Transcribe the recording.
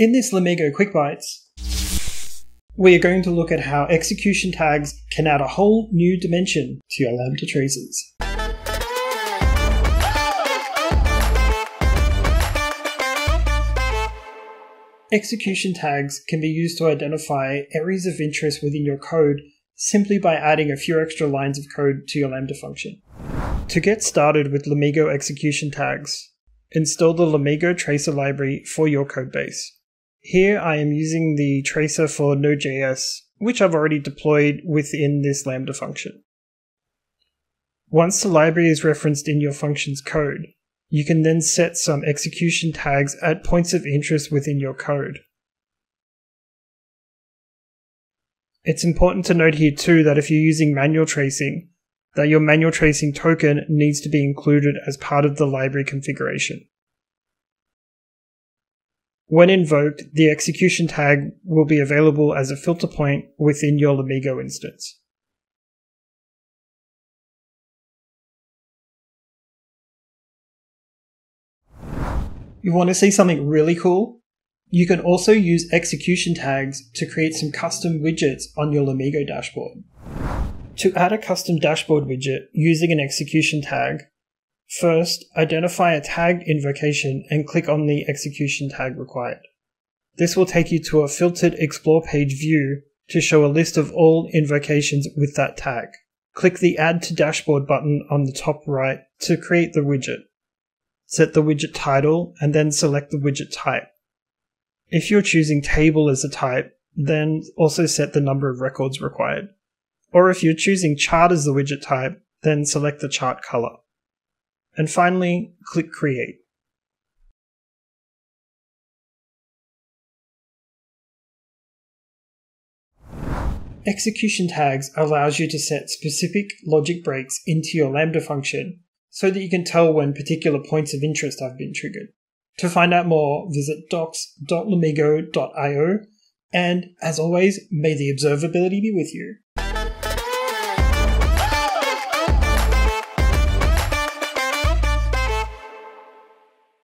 In this Lumigo Quick Bytes, we are going to look at how execution tags can add a whole new dimension to your Lambda traces. Execution tags can be used to identify areas of interest within your code simply by adding a few extra lines of code to your Lambda function. To get started with Lumigo execution tags, install the Lumigo tracer library for your codebase. Here I am using the tracer for Node.js, which I've already deployed within this Lambda function. Once the library is referenced in your function's code, you can then set some execution tags at points of interest within your code. It's important to note here too that if you're using manual tracing, that your manual tracing token needs to be included as part of the library configuration. When invoked, the execution tag will be available as a filter point within your Lumigo instance. You want to see something really cool? You can also use execution tags to create some custom widgets on your Lumigo dashboard. To add a custom dashboard widget using an execution tag, first identify a tagged invocation and click on the execution tag required. This will take you to a filtered explore page view to show a list of all invocations with that tag. Click the Add to Dashboard button on the top right to create the widget set the widget title, and then select the widget type. If you're choosing table as a type, then also set the number of records required. Or if you're choosing chart as the widget type, then select the chart color. And finally, click create. Execution tags allows you to set specific logic breaks into your Lambda function so that you can tell when particular points of interest have been triggered. To find out more, visit docs.lumigo.io, and as always, may the observability be with you.